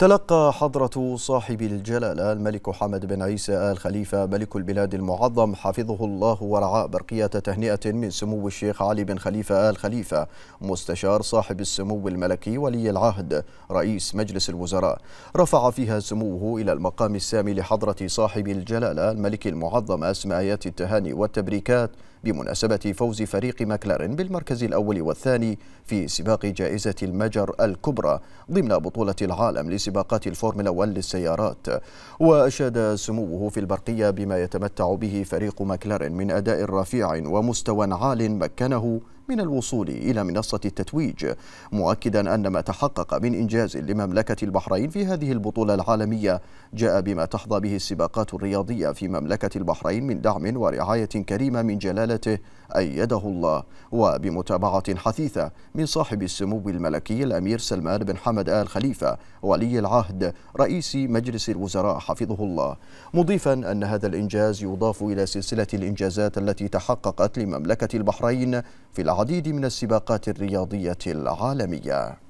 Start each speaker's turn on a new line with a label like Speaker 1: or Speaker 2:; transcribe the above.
Speaker 1: تلقى حضرة صاحب الجلالة الملك حمد بن عيسى آل خليفة ملك البلاد المعظم حفظه الله ورعاه برقية تهنئة من سمو الشيخ علي بن خليفة آل خليفة مستشار صاحب السمو الملكي ولي العهد رئيس مجلس الوزراء. رفع فيها سموه إلى المقام السامي لحضرة صاحب الجلالة الملك المعظم أسمى آيات التهاني والتبريكات بمناسبة فوز فريق ماكلارين بالمركز الأول والثاني في سباق جائزة المجر الكبرى ضمن بطولة العالم لسباقات الفورمولا 1 للسيارات. وأشاد سموه في البرقية بما يتمتع به فريق ماكلارين من أداء رفيع ومستوى عال مكنه من الوصول إلى منصة التتويج مؤكدا أن ما تحقق من إنجاز لمملكة البحرين في هذه البطولة العالمية جاء بما تحظى به السباقات الرياضية في مملكة البحرين من دعم ورعاية كريمة من جلالته أيده الله. وبمتابعة حثيثة من صاحب السمو الملكي الأمير سلمان بن حمد آل خليفة ولي العهد رئيس مجلس الوزراء حفظه الله. مضيفا أن هذا الإنجاز يضاف إلى سلسلة الإنجازات التي تحققت لمملكة البحرين في العديد من السباقات الرياضية العالمية.